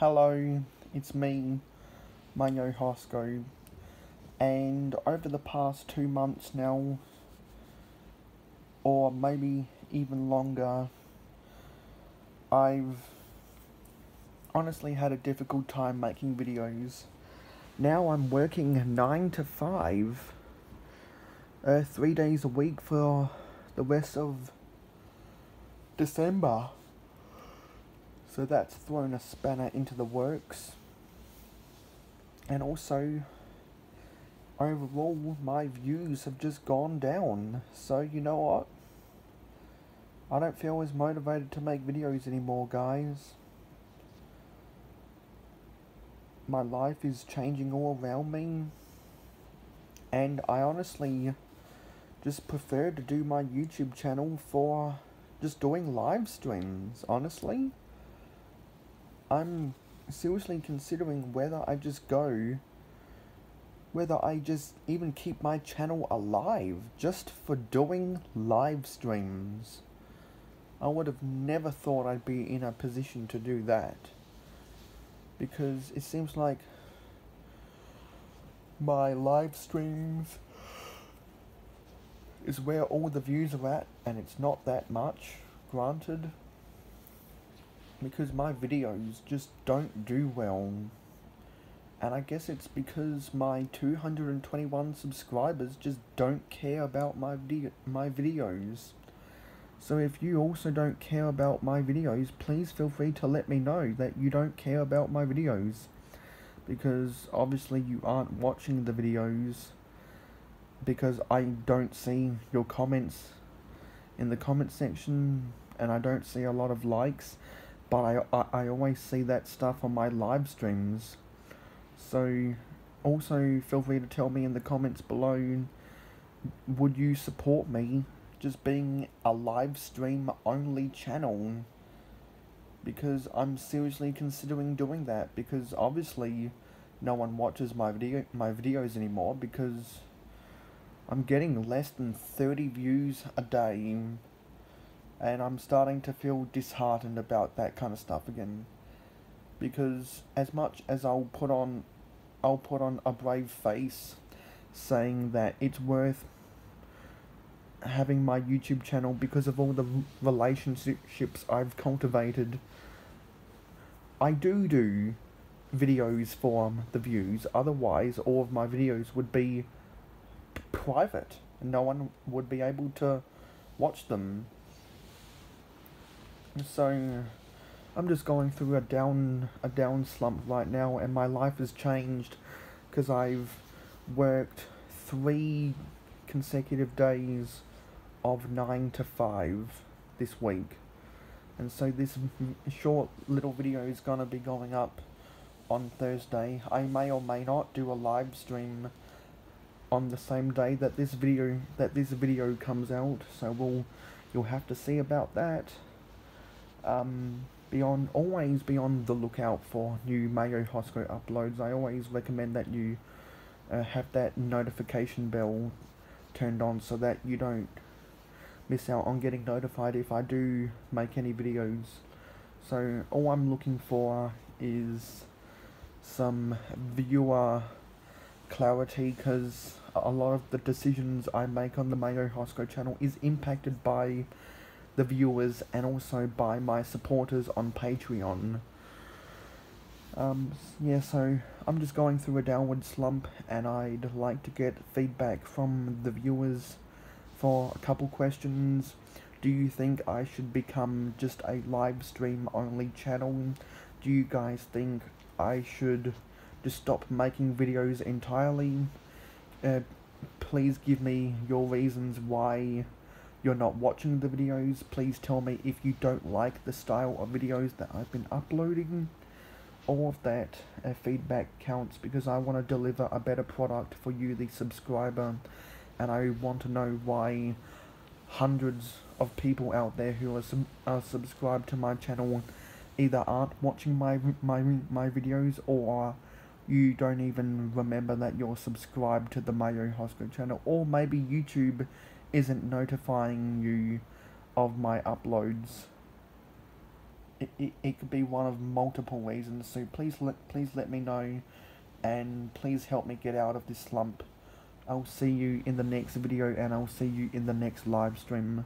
Hello, it's me, Mayo Hosko, and over the past two months now, or maybe even longer, I've honestly had a difficult time making videos. Now I'm working 9 to 5, uh, 3 days a week for the rest of December. So that's thrown a spanner into the works. And also, overall, my views have just gone down. So, you know what? I don't feel as motivated to make videos anymore, guys. My life is changing all around me. And I honestly just prefer to do my YouTube channel for just doing live streams, honestly. I'm seriously considering whether I just go, whether I just even keep my channel alive just for doing live streams. I would have never thought I'd be in a position to do that. Because it seems like my live streams is where all the views are at, and it's not that much, granted because my videos just don't do well. And I guess it's because my 221 subscribers just don't care about my video my videos. So if you also don't care about my videos, please feel free to let me know that you don't care about my videos. Because obviously you aren't watching the videos because I don't see your comments in the comment section and I don't see a lot of likes but I, I, I always see that stuff on my live streams. So, also feel free to tell me in the comments below, would you support me just being a live stream only channel? Because I'm seriously considering doing that, because obviously no one watches my video my videos anymore because I'm getting less than 30 views a day and I'm starting to feel disheartened about that kind of stuff again. Because as much as I'll put on, I'll put on a brave face, saying that it's worth having my YouTube channel because of all the relationships I've cultivated. I do do videos for the views, otherwise all of my videos would be private and no one would be able to watch them so I'm just going through a down a down slump right now and my life has changed because I've worked three consecutive days of 9 to 5 this week. And so this short little video is gonna be going up on Thursday. I may or may not do a live stream on the same day that this video that this video comes out so we'll you'll have to see about that um, be on always be on the lookout for new Mayo Hosko uploads. I always recommend that you uh, have that notification bell turned on so that you don't miss out on getting notified if I do make any videos. So all I'm looking for is some viewer clarity because a lot of the decisions I make on the Mayo Hosko channel is impacted by the viewers and also by my supporters on Patreon. Um, yeah, so I'm just going through a downward slump and I'd like to get feedback from the viewers for a couple questions. Do you think I should become just a live stream only channel? Do you guys think I should just stop making videos entirely? Uh, please give me your reasons why you're not watching the videos, please tell me if you don't like the style of videos that I've been uploading. All of that uh, feedback counts because I want to deliver a better product for you, the subscriber, and I want to know why hundreds of people out there who are, sub are subscribed to my channel either aren't watching my my my videos or you don't even remember that you're subscribed to the Mayo Hosko channel or maybe YouTube isn't notifying you of my uploads. it, it, it could be one of multiple reasons. So please let please let me know, and please help me get out of this slump. I'll see you in the next video, and I'll see you in the next live stream.